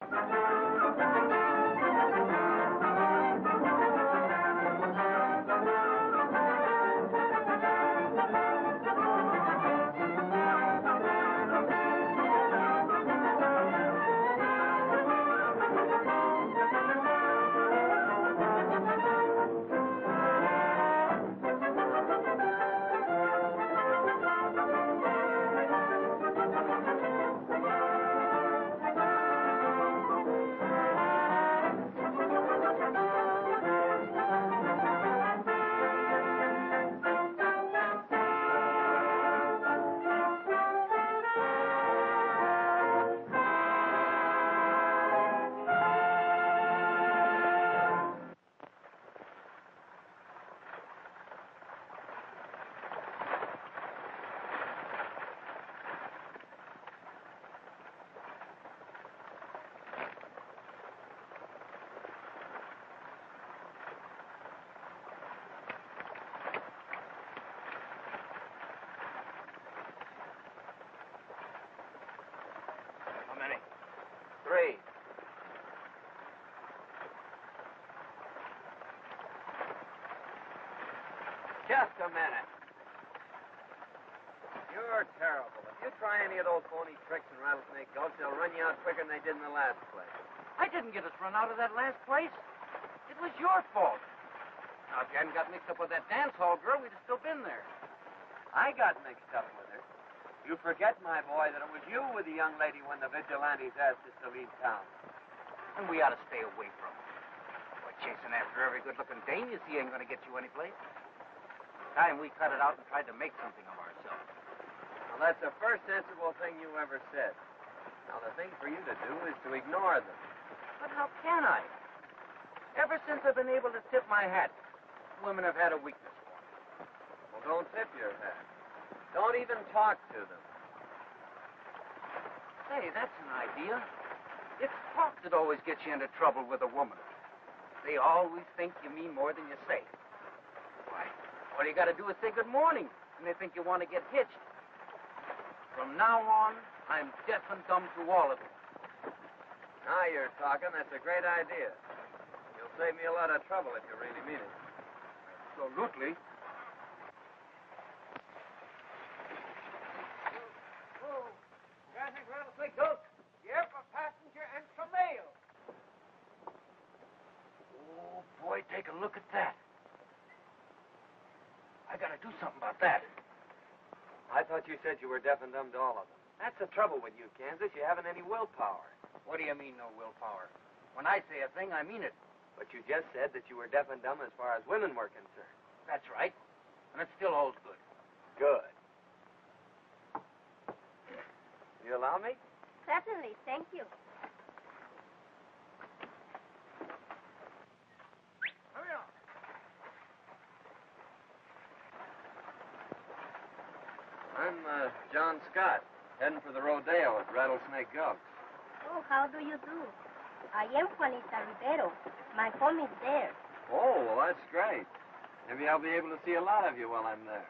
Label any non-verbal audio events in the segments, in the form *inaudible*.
How many? Three. Just a minute. You're terrible. If you try any of those phony tricks in Rattlesnake Gulch, they'll run you out quicker than they did in the last place. I didn't get us run out of that last place. It was your fault. Now, if you hadn't got mixed up with that dance hall girl, we'd have still been there. I got mixed up with her. You forget, my boy, that it was you with the young lady when the vigilantes asked us to leave town. And we ought to stay away from her. Boy, chasing after every good-looking dame you see ain't going to get you anyplace. Time we cut it out and tried to make something of ourselves. Well, that's the first sensible thing you ever said. Now, the thing for you to do is to ignore them. But how can I? Ever since I've been able to tip my hat, women have had a weakness for me. Well, don't tip your hat. Don't even talk to them. Say, that's an idea. It's talk that always gets you into trouble with a woman. They always think you mean more than you say. Why, all you got to do is say good morning, and they think you want to get hitched. From now on, I'm deaf and dumb to all of it. Now you're talking. That's a great idea. You'll save me a lot of trouble if you really mean it. Absolutely. Traffic Rattlesnake Gulch. Here for passenger and for mail. Oh, boy, take a look at that. I got to do something about that. I thought you said you were deaf and dumb to all of them. That's the trouble with you, Kansas. You haven't any willpower. What do you mean, no willpower? When I say a thing, I mean it. But you just said that you were deaf and dumb as far as women were concerned. That's right. And it still holds good. Good. You allow me? Certainly, thank you. I'm uh, John Scott, heading for the rodeo at Rattlesnake Gulch. Oh, how do you do? I am Juanita Rivero. My home is there. Oh, well, that's great. Maybe I'll be able to see a lot of you while I'm there.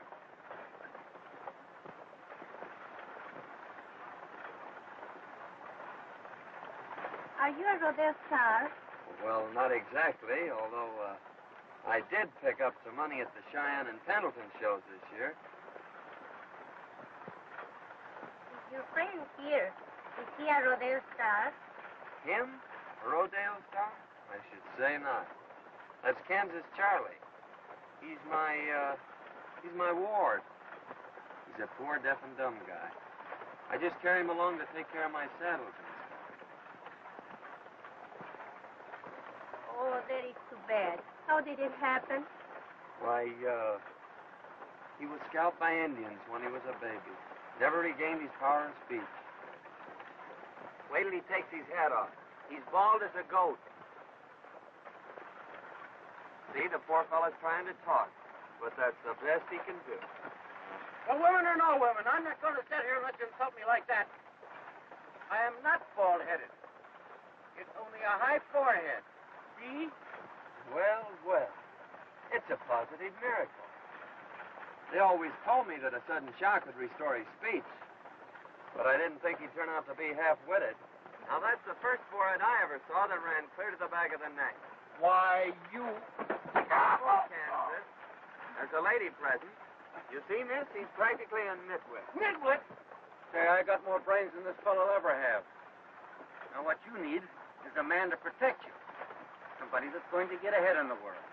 Are you a rodeo star? Well, not exactly, although uh, I did pick up some money at the Cheyenne and Pendleton shows this year. Is your friend here? Is he a rodeo star? Him? A rodeo star? I should say not. That's Kansas Charlie. He's my, uh, he's my ward. He's a poor deaf and dumb guy. I just carry him along to take care of my saddles and stuff. Oh, that is too bad. How did it happen? Why, uh, he was scalped by Indians when he was a baby. Never regained his power of speech. Wait till he takes his hat off. He's bald as a goat. See, the poor fellow's trying to talk, but that's the best he can do. Well, women or no women, I'm not going to sit here and let you insult me like that. I am not bald-headed. It's only a high forehead. See? Well, well, it's a positive miracle. They always told me that a sudden shock would restore his speech, but I didn't think he'd turn out to be half-witted. Now, that's the first forehead I ever saw that ran clear to the back of the neck. Why, you. Oh, Kansas. There's a lady present. You see, miss, he's practically a nitwit. Nitwit! Say, I got more brains than this fellow'll ever have. Now, what you need is a man to protect you. Somebody that's going to get ahead in the world.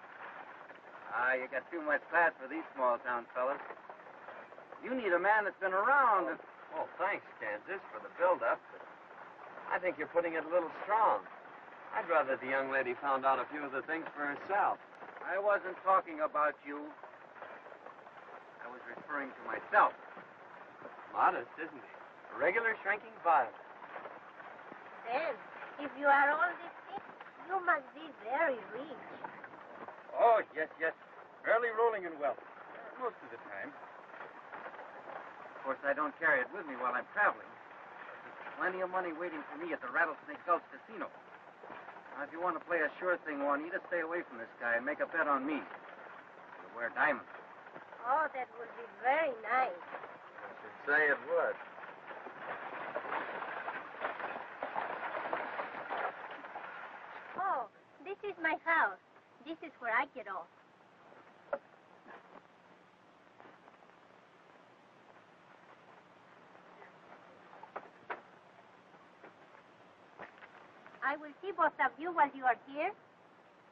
Ah, you got too much class for these small town fellas. You need a man that's been around. And... Oh, thanks, Kansas, for the build-up, but I think you're putting it a little strong. I'd rather the young lady found out a few of the things for herself. I wasn't talking about you. I was referring to myself. Modest, isn't he? A regular shrinking violet. Then, if you are all these things, you must be very rich. Oh, yes, yes. Barely rolling in wealth. Most of the time. Of course, I don't carry it with me while I'm traveling. There's plenty of money waiting for me at the Rattlesnake Gulch Casino. Now, if you want to play a sure thing, Juanita, stay away from this guy and make a bet on me. You'll wear diamonds. Oh, that would be very nice. I should say it would. Oh, this is my house. This is where I get off. I will see both of you while you are here.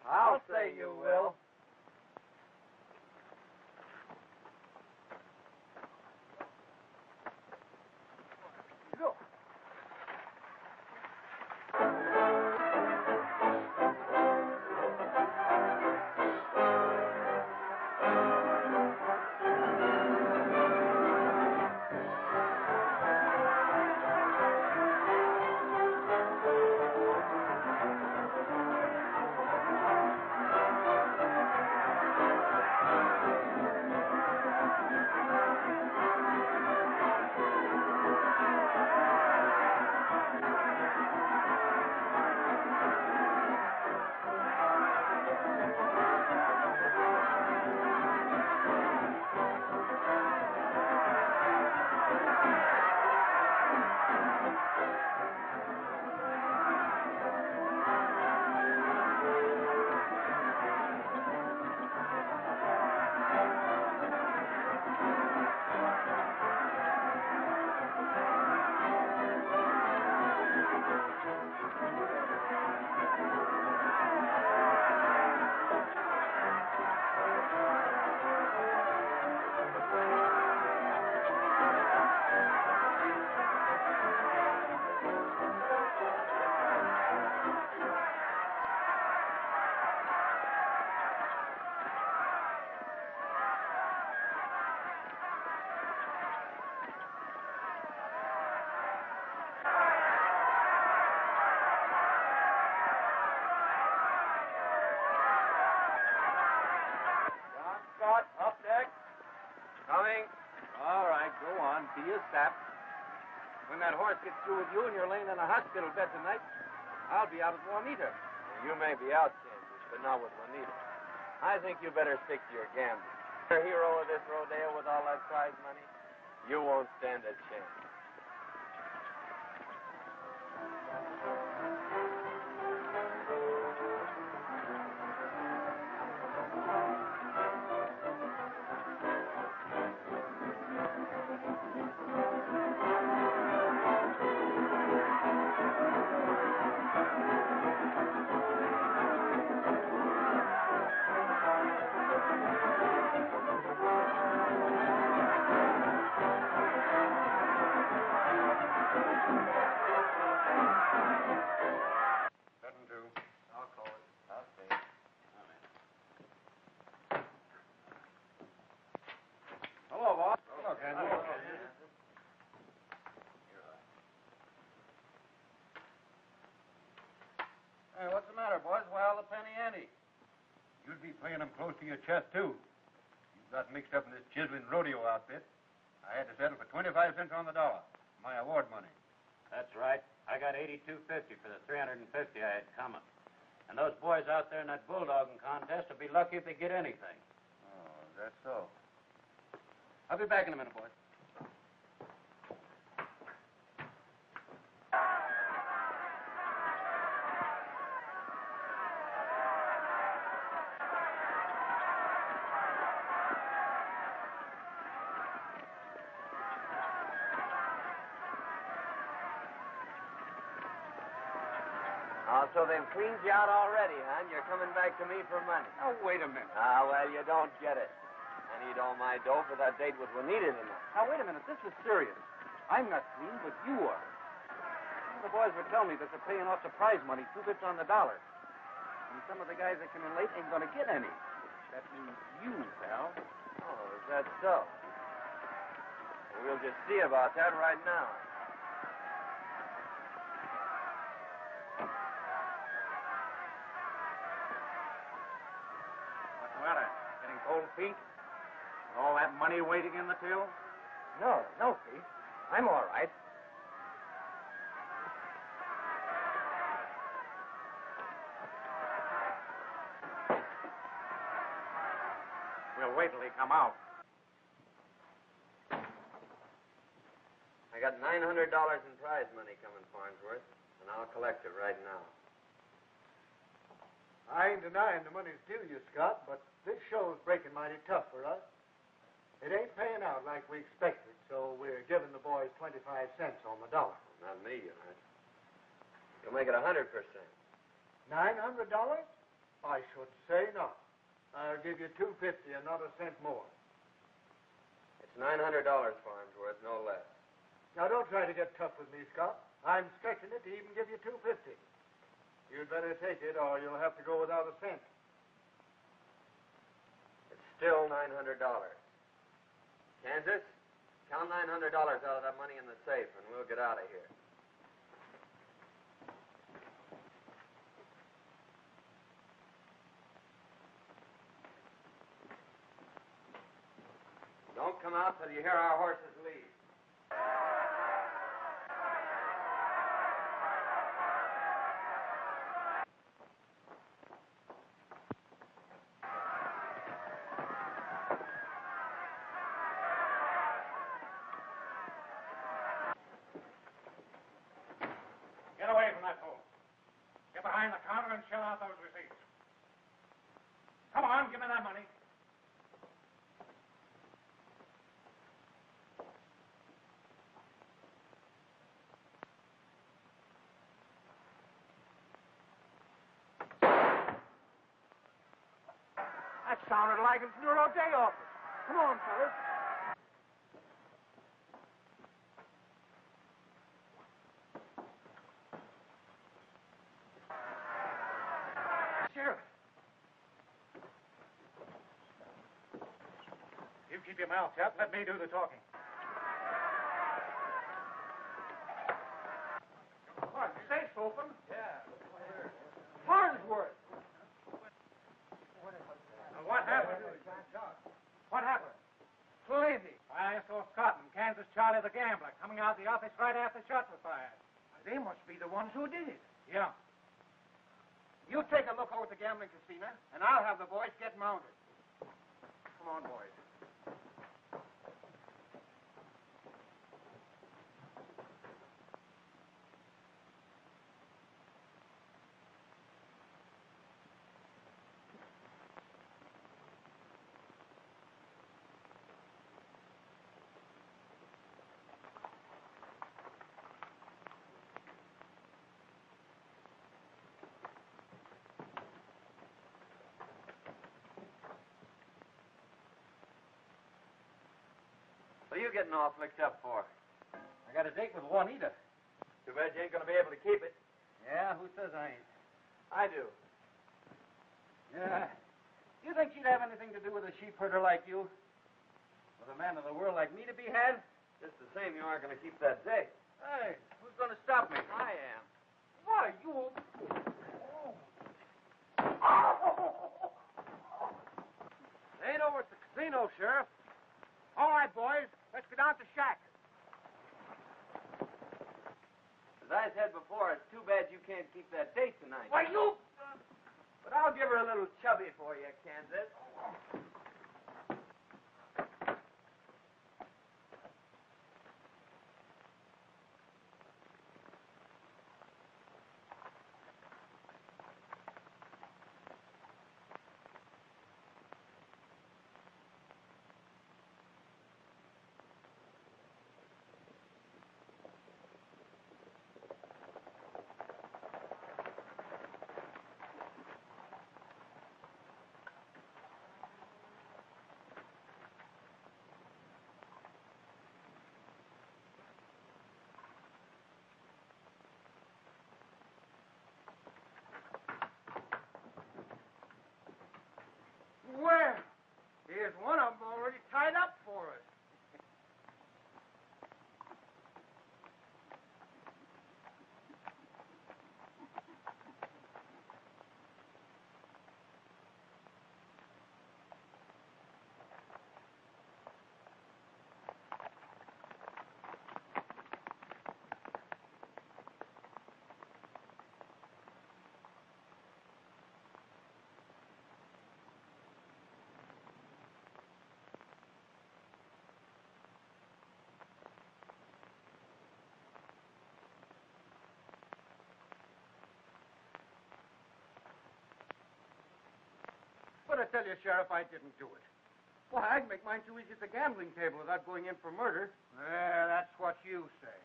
I'll say you will. That horse gets through with you and you're laying in a hospital bed tonight, I'll be out at Juanita. You may be out, Kansas, but not with Juanita. I think you better stick to your gambling. You're hero of this rodeo with all that prize money. You won't stand a chance. Be them close to your chest, too. You got mixed up in this chiseling rodeo outfit. I had to settle for 25 cents on the dollar. My award money. That's right. I got eighty-two fifty for the three hundred and fifty I had coming. And those boys out there in that bulldogging contest will be lucky if they get anything. Oh, that's so. I'll be back in a minute, boys. Oh, so they've cleaned you out already, huh? And you're coming back to me for money. Oh, wait a minute. Ah, well, you don't get it. I need all my dough for that date with Juanita tonight. Now, wait a minute. This is serious. I'm not clean, but you are. The boys were telling me that they're paying off the prize money, two bits on the dollar. And some of the guys that come in late ain't going to get any. That means you, pal. Oh, is that so? Well, we'll just see about that right now. What's the matter? Getting cold feet? With all that money waiting in the till? No, no, Pete. I'm all right. We'll wait till he come out. I got $900 in prize money coming, Farnsworth, and I'll collect it right now. I ain't denying the money's due you, Scott, but this show's breaking mighty tough for us. It ain't paying out like we expected, so we're giving the boys 25 cents on the dollar. Not me, you know. You'll make it a 100%. $900? I should say not. I'll give you 250 and not a cent more. It's $900, Farnsworth, no less. Now, don't try to get tough with me, Scott. I'm stretching it to even give you 250. You'd better take it, or you'll have to go without a cent. Still $900. Kansas, count $900 out of that money in the safe, and we'll get out of here. Don't come out till you hear our horses leave. Get away from that pole. Get behind the counter and shell out those receipts. Come on, give me that money. That sounded like Neuro Day office. Come on, fellas. Sheriff. You keep your mouth shut. Let me do the talking. What, safe open? Yeah. Farnsworth. Now, what happened? What happened? Plenty. I saw Scott and Kansas Charlie the gambler coming out of the office right after shots were fired. They must be the ones who did it. Yeah. You take a look over at the gambling casino, and I'll have the boys get mounted. Come on, boys. What are you getting all flicked up for? I got a date with Juanita. Too bad you ain't gonna be able to keep it. Yeah, who says I ain't? I do. Yeah. You think she'd have anything to do with a sheep herder like you? With a man of the world like me to be had? Just the same, you aren't gonna keep that date. Hey, who's going to stop me? I am. Why, you... Ain't over at the casino, Sheriff. All right, boys, let's go down to shack. As I said before, it's too bad you can't keep that date tonight. Why, you... But I'll give her a little chubby for you, Kansas. But I tell you, Sheriff, I didn't do it. Why, I'd make mine too easy at the gambling table without going in for murder. Well, that's what you say.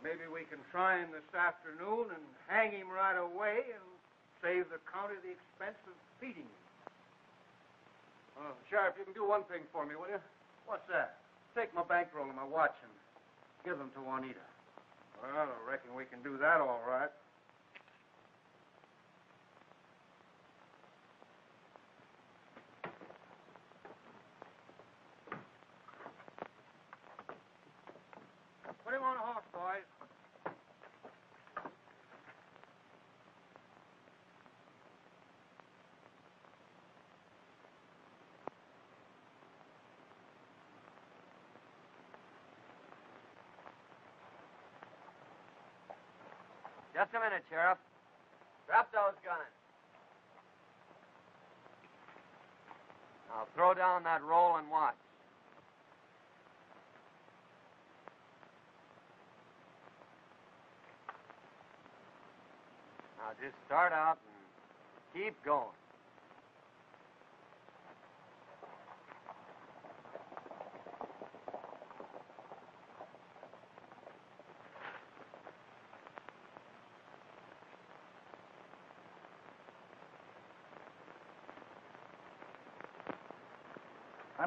Maybe we can try him this afternoon and hang him right away and save the county the expense of feeding him. Oh, Sheriff, you can do one thing for me, will you? What's that? Take my bankroll and my watch and give them to Juanita. Well, I reckon we can do that all right. Put him on a horse, boys. Just a minute, Sheriff. Drop those guns. Now throw down that roll and watch. Now just start out and keep going.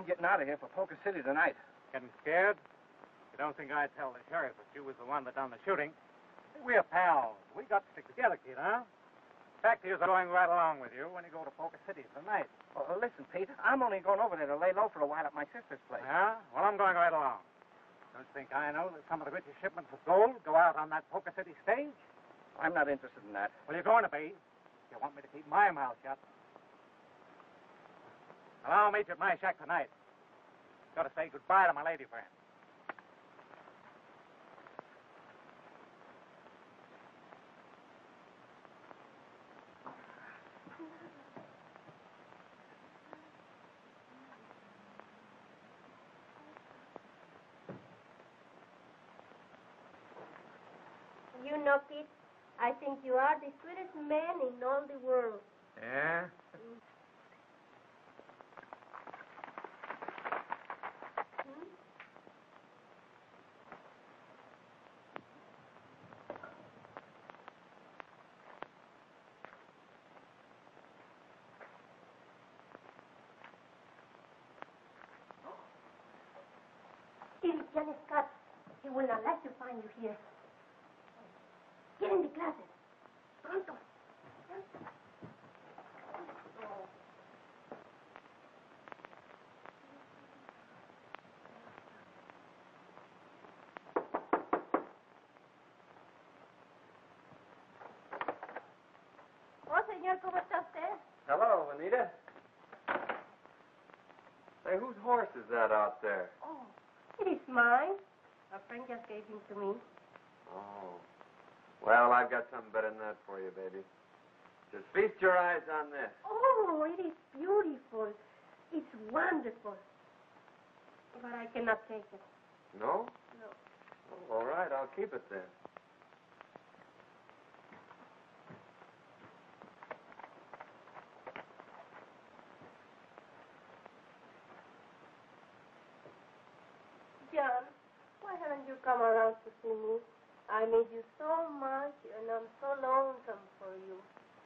I'm getting out of here for Poker City tonight. Getting scared? You don't think I'd tell the sheriff that you was the one that done the shooting? We're pals. We got to stick together, kid, huh? Fact is, I'm going right along with you when you go to Poker City tonight. Uh, listen, Pete, I'm only going over there to lay low for a while at my sister's place. Yeah? Well, I'm going right along. Don't you think I know that some of the richest shipments of gold go out on that Poker City stage? I'm not interested in that. Well, you're going to be. You want me to keep my mouth shut. Well, I'll meet you at my shack tonight. Got to say goodbye to my lady friend. You know, Pete, I think you are the sweetest man in all the world. Yeah? Hmm? It is Johnny Scott. He will not like to find you here. Get in the closet. Pronto. Señor, ¿cómo está usted? Hello, Anita. Say, whose horse is that out there? Oh, it is mine. A friend just gave him to me. Oh. Well, I've got something better than that for you, baby. Just feast your eyes on this. Oh, it is beautiful. It's wonderful. But I cannot take it. No? No. Oh, all right, I'll keep it then. John, why haven't you come around to see me? I miss you so much, and I'm so lonesome for you.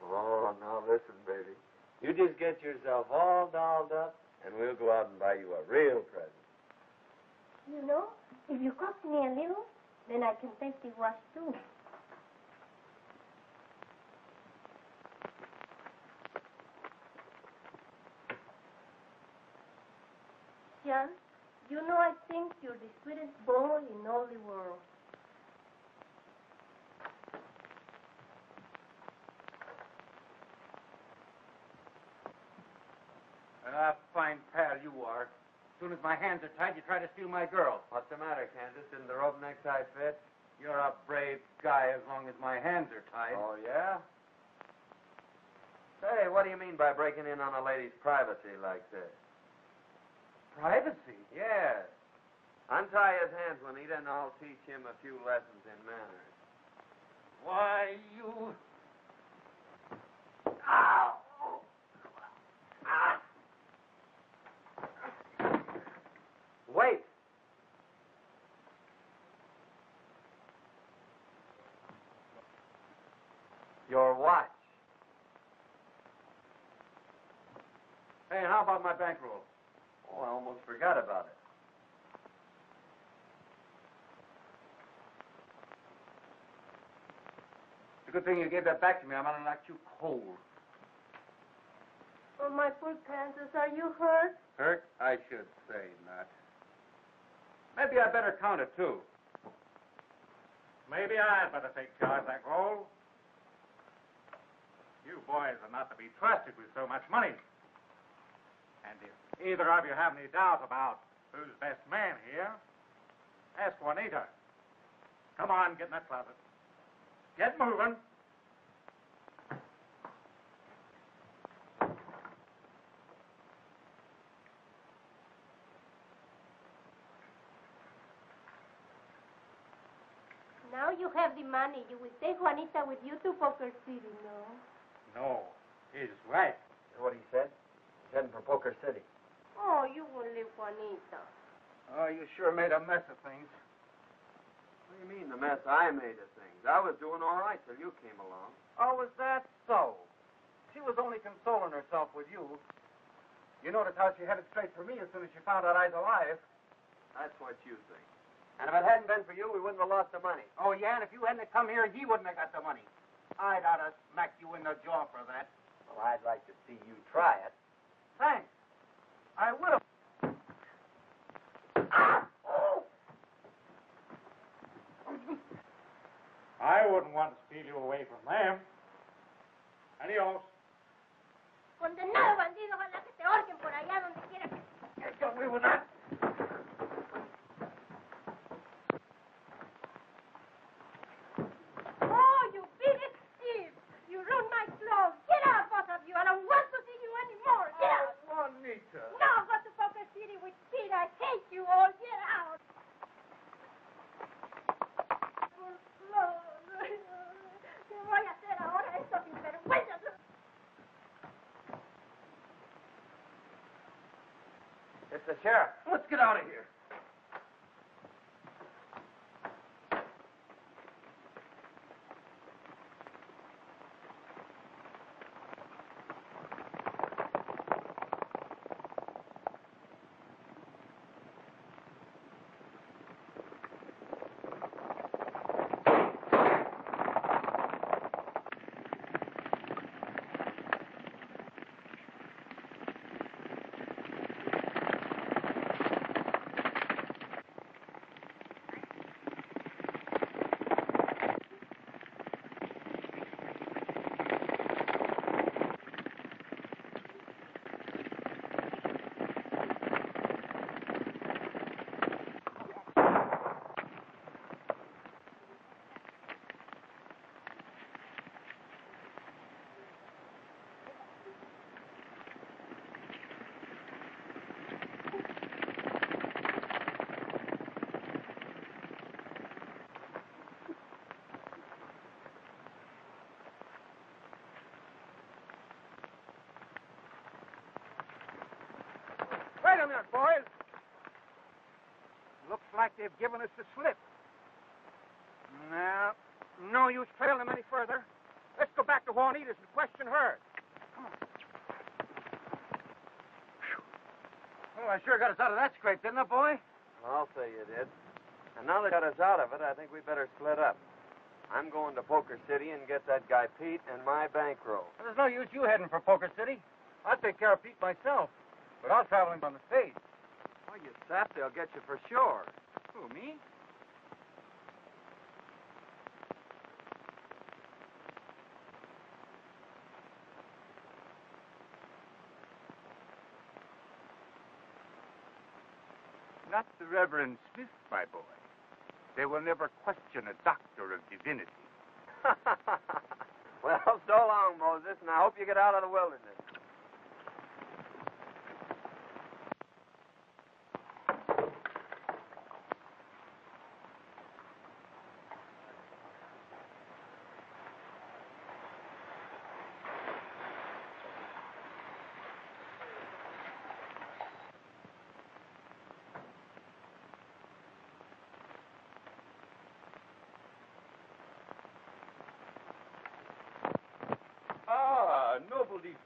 Oh, now listen, baby. You just get yourself all dolled up, and we'll go out and buy you a real present. You know, if you cost me a little, then I can take the wash too. John, you know I think you're the sweetest boy in all the world. A fine pal you are. As soon as my hands are tied, you try to steal my girl. What's the matter, Kansas? Didn't the rope necktie fit? You're a brave guy as long as my hands are tied. Oh, yeah? Say, what do you mean by breaking in on a lady's privacy like this? Privacy? Yes. Untie his hands, Juanita, and I'll teach him a few lessons in manners. Why, you. Wait. Your watch. Hey, how about my bankroll? Oh, I almost forgot about it. It's a good thing you gave that back to me. I'm gonna knock you cold. Oh, my poor Kansas, are you hurt? Hurt? I should say not. Maybe I better count it, too. Maybe I'd better take charge of that gold. You boys are not to be trusted with so much money. And if either of you have any doubt about who's best man here, ask Juanita. Come on, get in that closet. Get moving. Now you have the money. You will take Juanita with you to Poker City, no? No, he's right. What he said? He's heading for Poker City. Oh, you won't leave Juanita. Oh, you sure made a mess of things. What do you mean, the mess I made of things? I was doing all right till you came along. Oh, was that so? She was only consoling herself with you. You notice how she headed straight for me as soon as she found out I was alive. That's what you think. And if it hadn't been for you, we wouldn't have lost the money. Oh, yeah, and if you hadn't come here, he wouldn't have got the money. I'd ought to smack you in the jaw for that. Well, I'd like to see you try it. Thanks. I will. I wouldn't want to steal you away from them. Adios. Condenado bandido, ojalá que te ahorquen por allá donde quiera que... Get away with that. Oh, you big thief! You ruined my clothes. Get out, both of you. I don't want to see you anymore. Get out. Ah, Juanita. No, go to Poker I hate you all. Get out. It's the sheriff. Let's get out of here. Wait a minute, boys. Looks like they've given us the slip. No, no use trailing them any further. Let's go back to Juanita's and question her. Come on. Well, oh, I sure got us out of that scrape, didn't I, boy? I'll say you did. And now they got us out of it, I think we better split up. I'm going to Poker City and get that guy Pete and my bankroll. There's no use you heading for Poker City. I'll take care of Pete myself. But I'll travel him on the stage. Oh, you sap, they'll get you for sure. Who, me? Not the Reverend Smith, my boy. They will never question a doctor of divinity. *laughs* well, so long, Moses, and I hope you get out of the wilderness.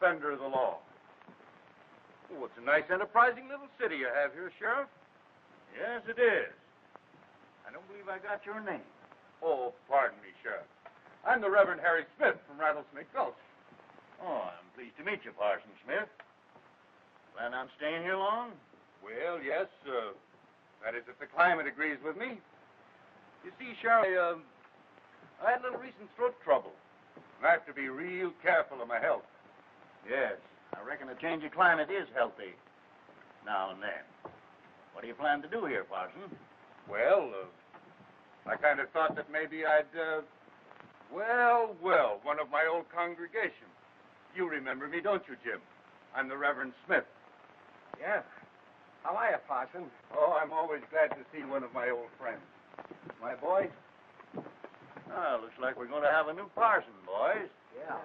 Defender of the law. Oh, it's a nice, enterprising little city you have here, Sheriff. Yes, it is. I don't believe I got your name. Oh, pardon me, Sheriff. I'm the Reverend Harry Smith from Rattlesnake Gulch. Oh, I'm pleased to meet you, Parson Smith. Plan on staying here long? Well, yes, uh, that is if the climate agrees with me. You see, Sheriff, I, uh, I had a little recent throat trouble. I have to be real careful of my health. Yes. I reckon a change of climate is healthy now and then. What do you plan to do here, Parson? Well, uh, I kind of thought that maybe I'd, uh, well, well, one of my old congregation. You remember me, don't you, Jim? I'm the Reverend Smith. Yeah. How are you, Parson? Oh, I'm always glad to see one of my old friends. My boy? Ah, looks like we're going to have a new parson, boys. Yeah.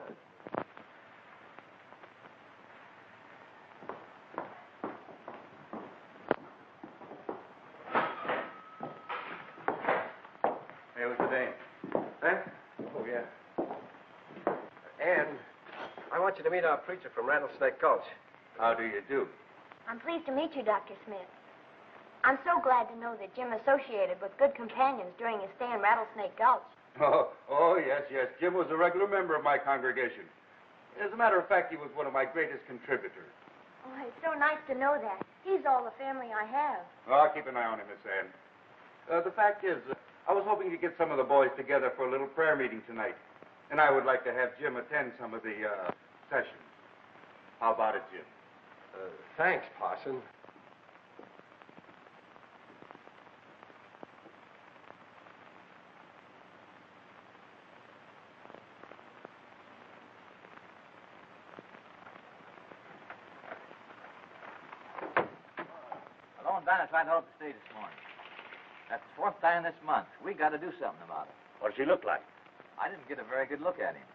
Hey, what's the name? Huh? Oh, yeah. Ann, I want you to meet our preacher from Rattlesnake Gulch. How do you do? I'm pleased to meet you, Dr. Smith. I'm so glad to know that Jim associated with good companions during his stay in Rattlesnake Gulch. Oh, oh, yes, yes. Jim was a regular member of my congregation. As a matter of fact, he was one of my greatest contributors. Oh, it's so nice to know that. He's all the family I have. Oh, I'll keep an eye on him, Miss Ann. Uh, the fact is, uh, I was hoping to get some of the boys together for a little prayer meeting tonight. And I would like to have Jim attend some of the uh, sessions. How about it, Jim? Uh, thanks, Parson. Hello, and Dinah tried to hold up the stage this morning. That's the fourth time this month. We got to do something about it. What does he look like? I didn't get a very good look at him.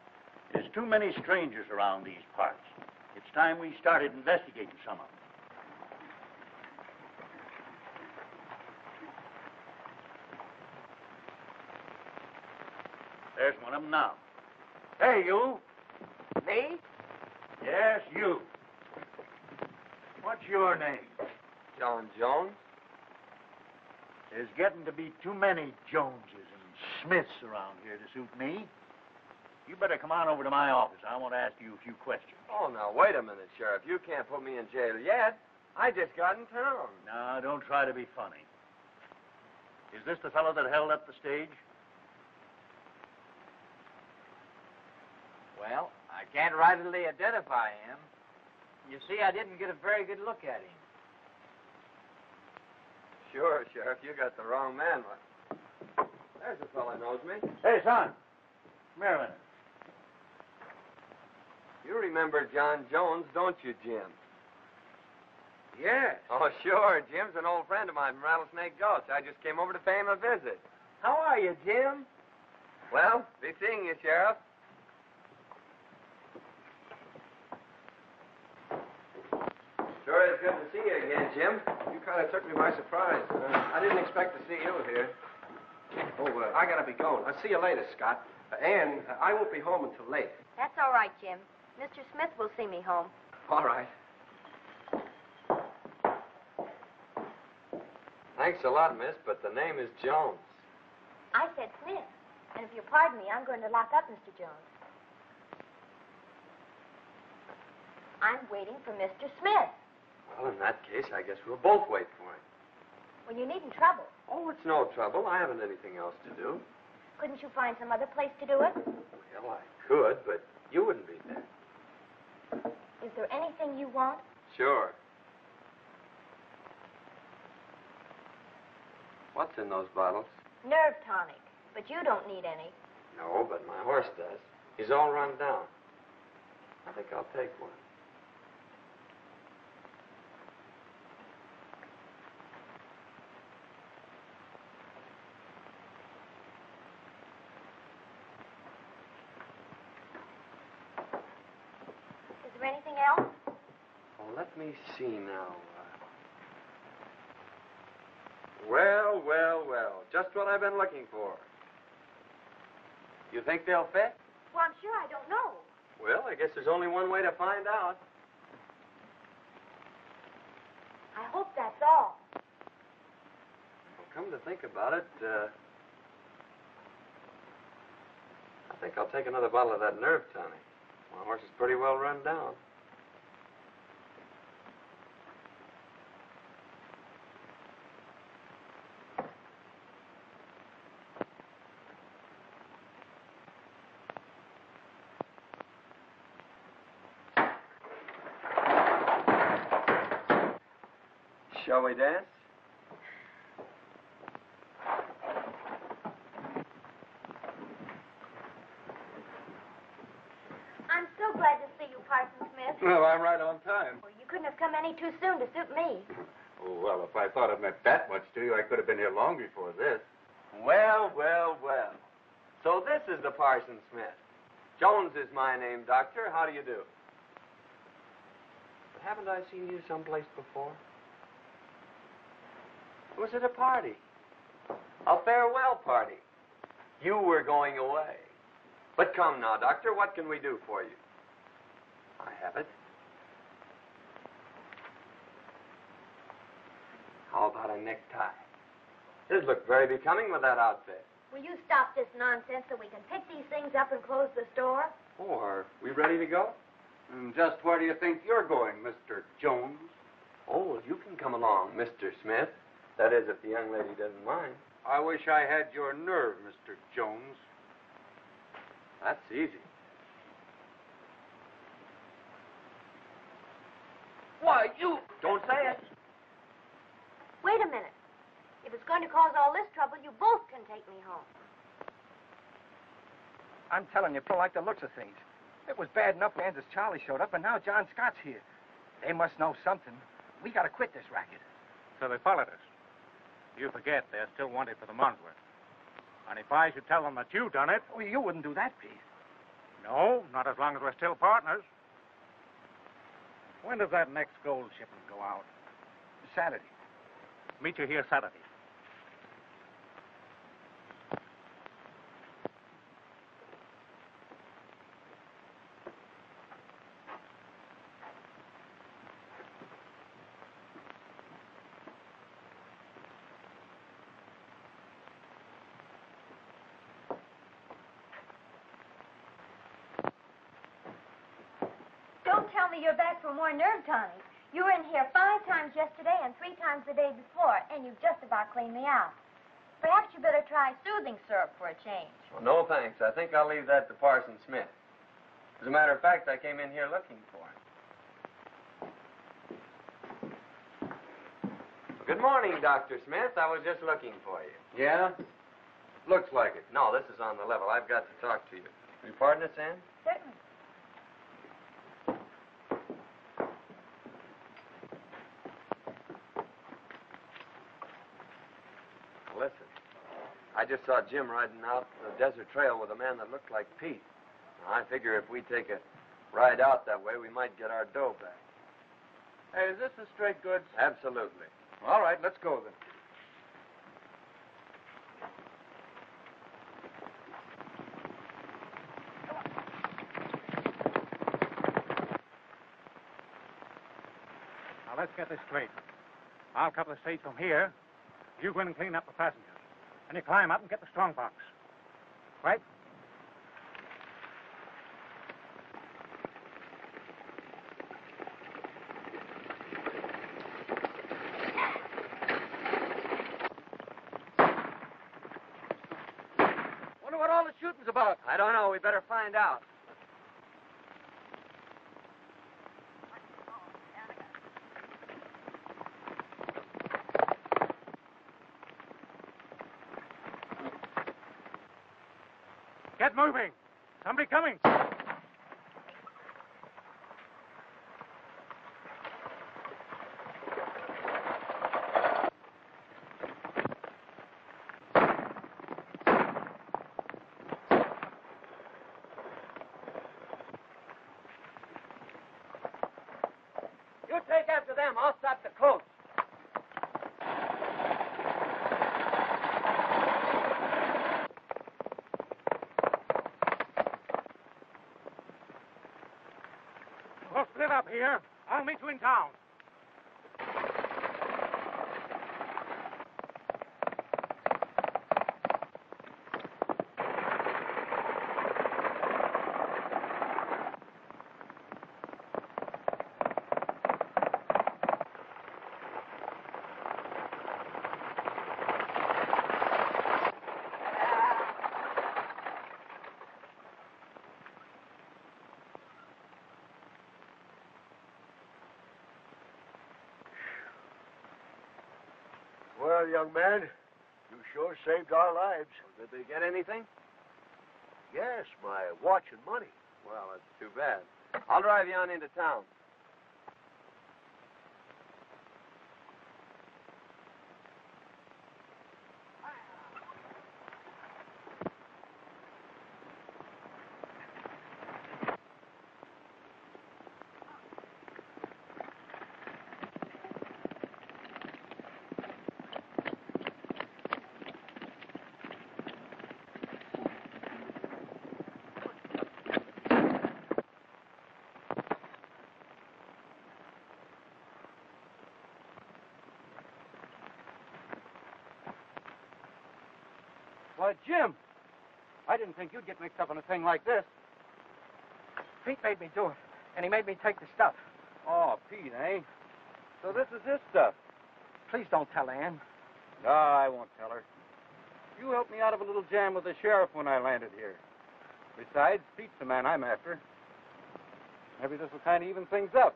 There's too many strangers around these parts. It's time we started investigating some of them. There's one of them now. Hey, you. Me? Yes, you. What's your name? John Jones? There's getting to be too many Joneses and Smiths around here to suit me. You better come on over to my office. I want to ask you a few questions. Oh, now, wait a minute, Sheriff. You can't put me in jail yet. I just got in town. Now, don't try to be funny. Is this the fellow that held up the stage? Well, I can't rightly identify him. You see, I didn't get a very good look at him. Sure, Sheriff, you got the wrong man. There's a fellow knows me. Hey, son. Come here a minute. You remember John Jones, don't you, Jim? Yes. Oh, sure. Jim's an old friend of mine from Rattlesnake Gulch. I just came over to pay him a visit. How are you, Jim? Well, be seeing you, Sheriff. Sure is good to see you again, Jim. You kind of took me by surprise. Uh, I didn't expect to see you here. Oh, uh, I gotta be going. I'll see you later, Scott. Uh, Ann, uh, I won't be home until late. That's all right, Jim. Mr. Smith will see me home. All right. Thanks a lot, miss, but the name is Jones. I said Smith. And if you'll pardon me, I'm going to lock up Mr. Jones. I'm waiting for Mr. Smith. Well, in that case, I guess we'll both wait for him. Well, you needn't trouble. Oh, it's no trouble. I haven't anything else to do. Couldn't you find some other place to do it? Well, I could, but you wouldn't be there. Is there anything you want? Sure. What's in those bottles? Nerve tonic. But you don't need any. No, but my horse does. He's all run down. I think I'll take one. Is there anything else? Well, let me see now. Uh... Well, well, well. Just what I've been looking for. You think they'll fit? Well, I'm sure I don't know. Well, I guess there's only one way to find out. I hope that's all. Well, come to think about it, uh, I think I'll take another bottle of that nerve tonic. My horse is pretty well run down. Shall we dance? I'm so glad to see you, Parson Smith. Well, I'm right on time. Well, you couldn't have come any too soon to suit me. Oh, well, if I thought it meant that much to you, I could have been here long before this. Well, well, well. So this is the Parson Smith. Jones is my name, Doctor. How do you do? But haven't I seen you someplace before? Was it a party? A farewell party. You were going away. But come now, Doctor, what can we do for you? I have it. How about a necktie? It'd look very becoming with that outfit. Will you stop this nonsense so we can pick these things up and close the store? Oh, are we ready to go? And just where do you think you're going, Mr. Jones? Oh, well, you can come along, Mr. Smith. That is, if the young lady doesn't mind. I wish I had your nerve, Mr. Jones. That's easy. Why, you. Don't say it. Wait a minute. If it's going to cause all this trouble, you both can take me home. I'm telling you, don't like the looks of things. It was bad enough when Kansas Charlie showed up, and now John Scott's here. They must know something. We gotta quit this racket. So they followed us. You forget they're still wanted for the Farnsworth. And if I should tell them that you done it, Well, you wouldn't do that, Pete. no, not as long as we're still partners. When does that next gold shipment go out? Saturday. Meet you here Saturday. Don't tell me you're back for more nerve tonic. You were in here five times yesterday and three times the day before, and you've just about cleaned me out. Perhaps you better try soothing syrup for a change. Well, no thanks. I think I'll leave that to Parson Smith. As a matter of fact, I came in here looking for him. Good morning, Dr. Smith. I was just looking for you. Yeah? Looks like it. No, this is on the level. I've got to talk to you. Will you pardon us, Ann? Certainly. Listen, I just saw Jim riding out the desert trail with a man that looked like Pete. Now, I figure if we take a ride out that way, we might get our dough back. Hey, is this the straight goods? Absolutely. All right, let's go then. Now let's get this straight. I'll cut the stage from here. You go in and clean up the passengers. And you climb up and get the strong box. Right? Wonder what all the shooting's about. I don't know. We better find out. Moving. Somebody coming. You take after them. I'll stop the coach. split up here. I'll meet you in town. Well, young man, you sure saved our lives. Did they get anything? Yes, my watch and money. Well, that's too bad. I'll drive you on into town. Why, Jim, I didn't think you'd get mixed up in a thing like this. Pete made me do it, and he made me take the stuff. Oh, Pete, eh? So this is his stuff. Please don't tell Ann. No, I won't tell her. You helped me out of a little jam with the sheriff when I landed here. Besides, Pete's the man I'm after. Maybe this will kind of even things up.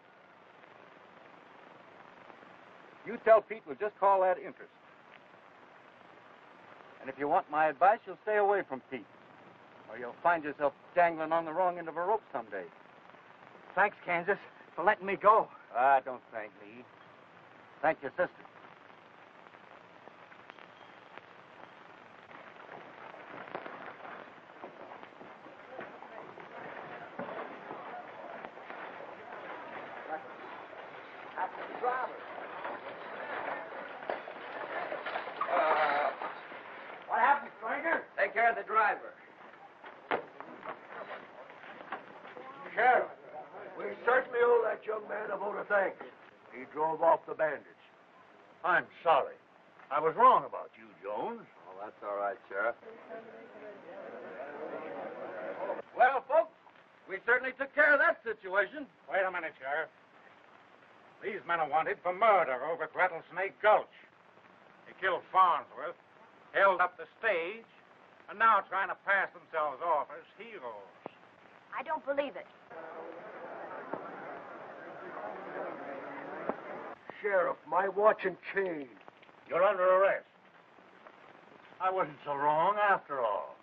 You tell Pete we'll just call that interest. And if you want my advice, you'll stay away from Pete. Or you'll find yourself dangling on the wrong end of a rope someday. Thanks, Kansas, for letting me go. Ah, don't thank me. Thank your sister. What happened, stranger? Take care of the driver. Sheriff, we certainly owe that young man a vote of thanks. He drove off the bandits. I'm sorry. I was wrong about you, Jones. Well, that's all right, Sheriff. Well, folks, we certainly took care of that situation. Wait a minute, Sheriff. These men are wanted for murder over at Rattlesnake Gulch. They killed Farnsworth, held up the stage, and now trying to pass themselves off as heroes. I don't believe it. Sheriff, my watch and chain. You're under arrest. I wasn't so wrong after all.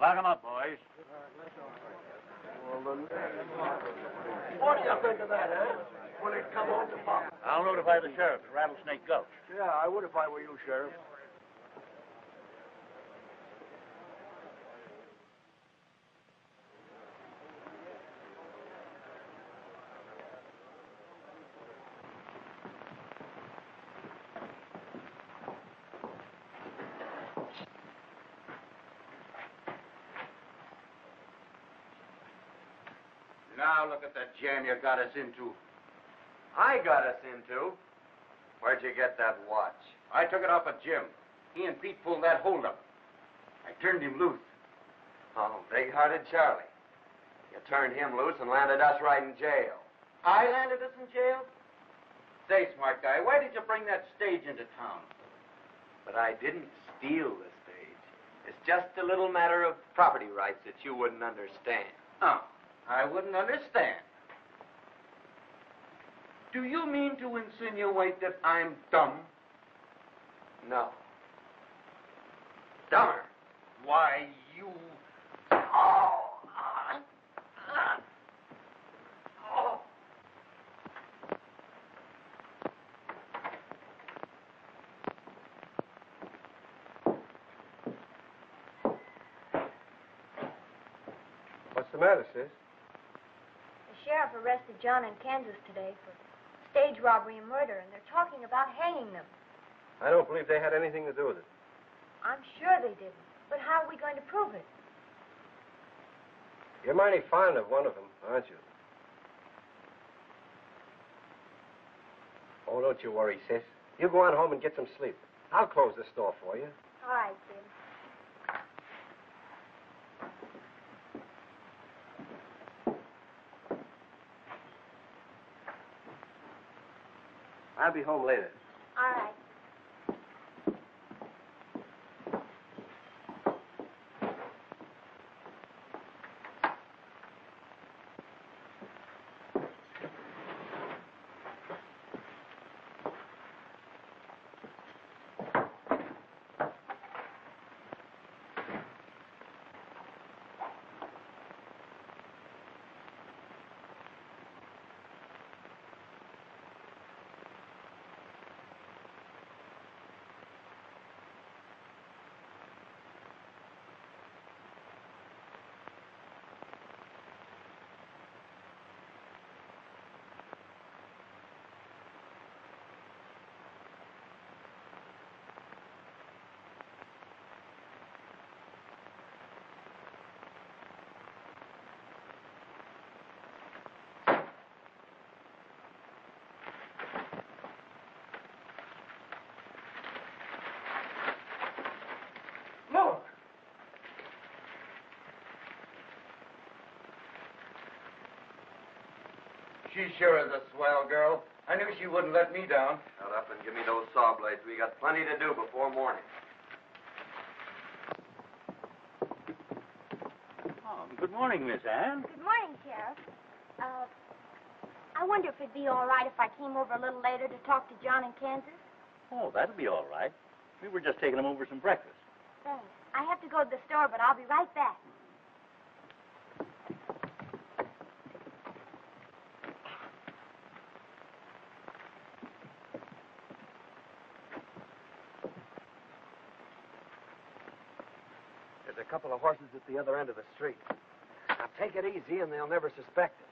Lock 'em up, boys. What do you think of that, eh? Will it come on to pop? I'll notify the sheriff at Rattlesnake Gulch. Yeah, I would if I were you, Sheriff. Now look at the jam you got us into. I got us into. Where'd you get that watch? I took it off of Jim. He and Pete pulled that holdup. I turned him loose. Oh, big-hearted Charlie. You turned him loose and landed us right in jail. I landed us in jail? Say, smart guy, why did you bring that stage into town? But I didn't steal the stage. It's just a little matter of property rights that you wouldn't understand. Oh, I wouldn't understand. Do you mean to insinuate that I'm dumb? No. Dumber. Why, you. Oh! What's the matter, sis? sheriff arrested John in Kansas today for stage robbery and murder, and they're talking about hanging them. I don't believe they had anything to do with it. I'm sure they didn't. But how are we going to prove it? You're mighty fond of one of them, aren't you? Oh, don't you worry, sis. You go on home and get some sleep. I'll close the store for you. All right, Jim. I'll be home later. All right. Look! She sure is a swell girl. I knew she wouldn't let me down. Shut up and give me those saw blades. We got plenty to do before morning. Oh, good morning, Miss Anne. Good morning, Sheriff. Uh, I wonder if it'd be all right if I came over a little later to talk to John in Kansas. Oh, that'll be all right. We were just taking him over some breakfast. Thanks. I have to go to the store, but I'll be right back. There's a couple of horses at the other end of the street. Now take it easy and they'll never suspect it.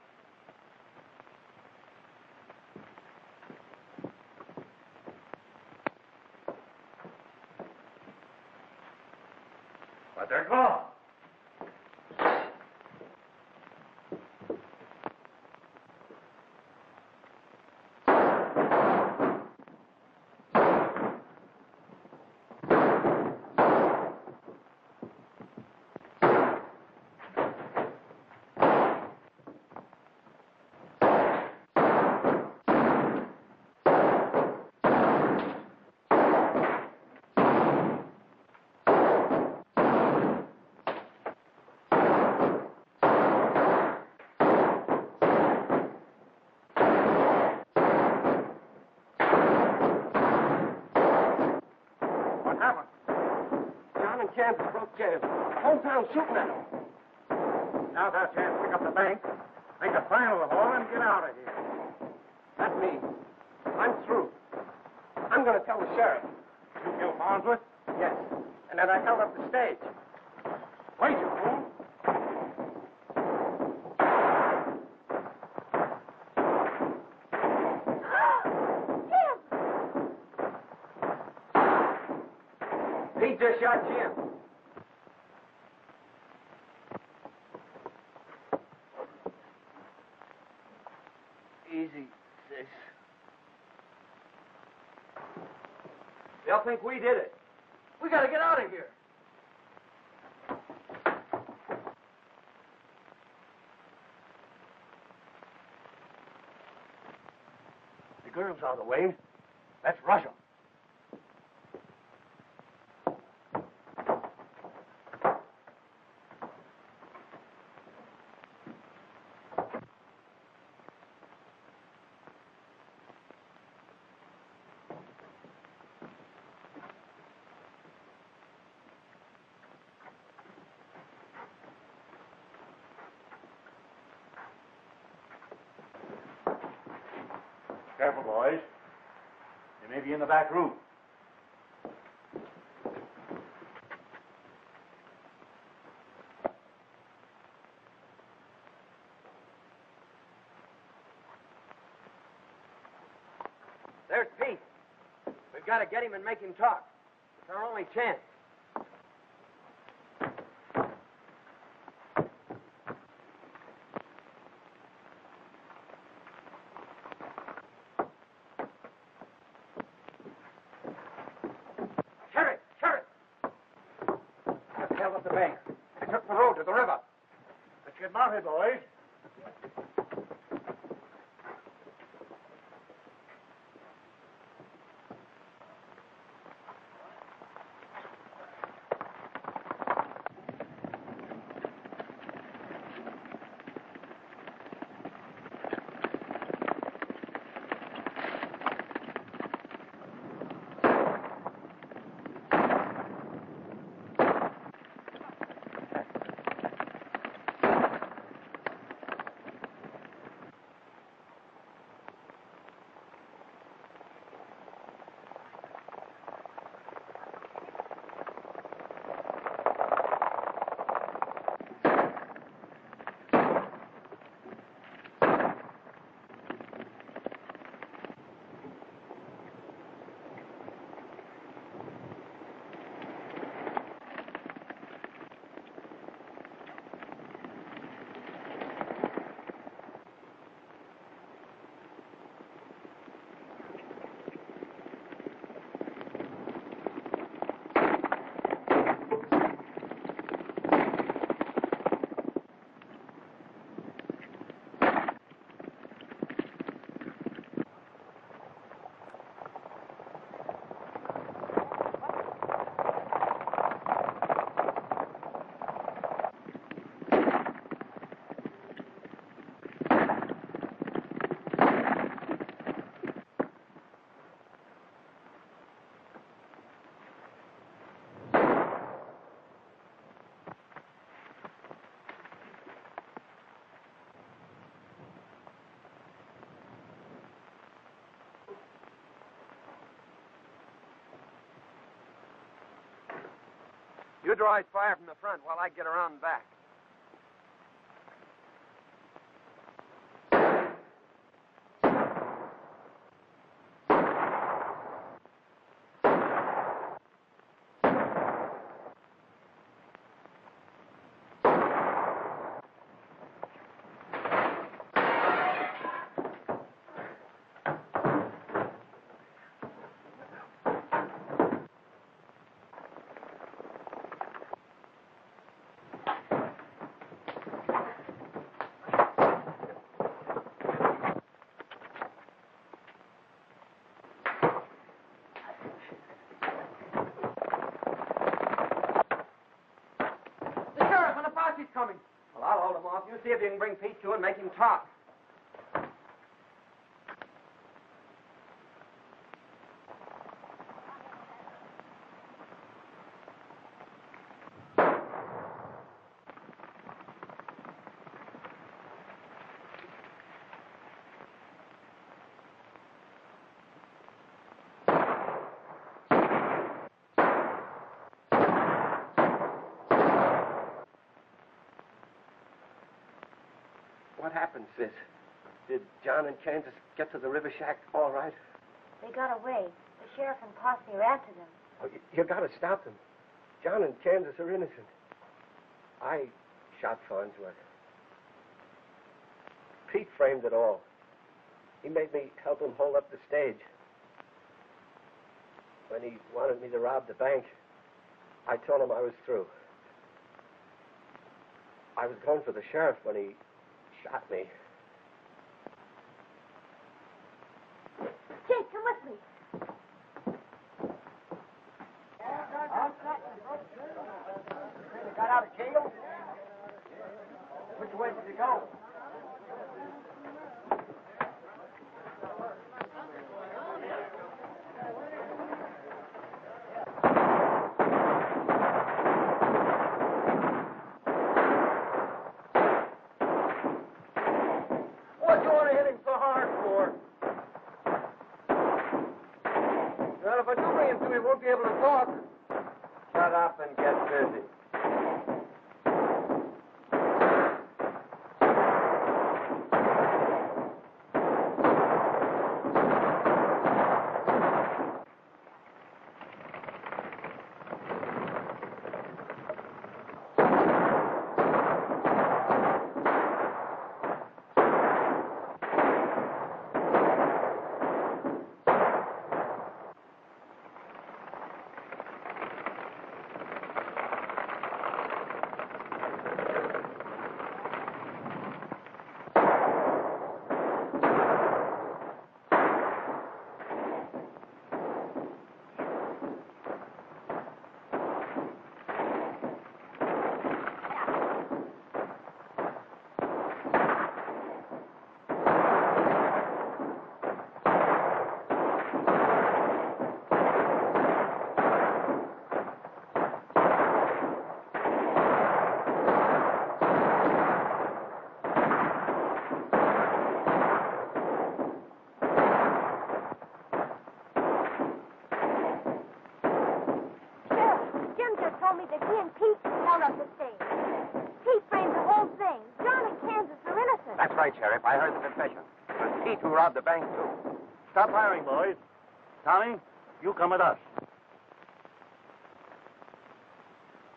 But they're gone. What happened? And Kansas broke jam. Hometown shooting at them. Now's our chance to pick up the bank, make a final haul, and get out of here. Not me. I'm through. I'm going to tell the sheriff. You killed Farnsworth? Yes. And that I held up the stage. Wait, you fool. Pete just shot Jim. Easy, sis. They'll think we did it. We got to get out of here. The girl's out of the way. Let's rush 'em. Careful, boys. They may be in the back room. There's Pete. We've got to get him and make him talk. It's our only chance. You draw his fire from the front while I get around back. Well, I'll hold him off. You see if you can bring Pete to and make him talk. Sis? Did John and Kansas get to the river shack all right? They got away. The sheriff and posse are after them. Oh, you, you gotta stop them. John and Kansas are innocent. I shot Farnsworth. Pete framed it all. He made me help him hold up the stage. When he wanted me to rob the bank, I told him I was through. I was going for the sheriff when he shot me. Jake, come with me. Got out of jail? Which way did you go? What you want to hit him so hard for? Well, if I do bring him to me, he won't be able to talk. Sheriff. I heard the confession. It was Pete who robbed the bank, too. Stop firing, boys. Tommy, you come with us.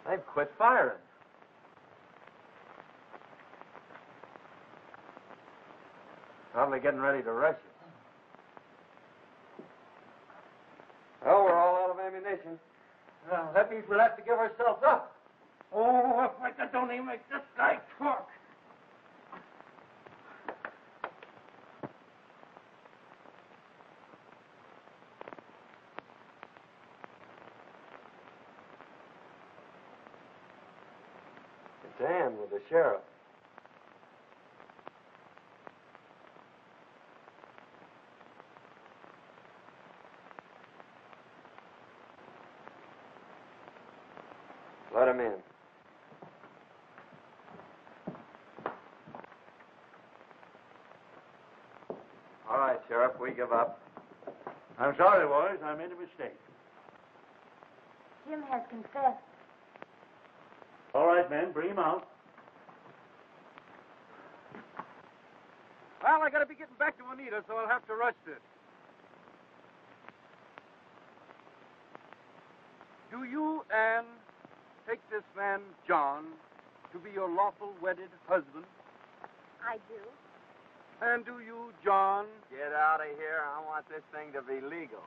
They've quit firing. Probably getting ready to rush us. Oh, we're all out of ammunition. Well, that means we'll have to give ourselves up. Oh, if I could only make this guy talk. It's Ann with the sheriff. Let him in. All right, Sheriff, we give up. I'm sorry, boys. I made a mistake. Jim has confessed. All right, men, bring him out. Well, I gotta be getting back to Anita, so I'll have to rush this. Do you, Anne, take this man, John, to be your lawful wedded husband? I do. And do you, John, Get out of here. I want this thing to be legal.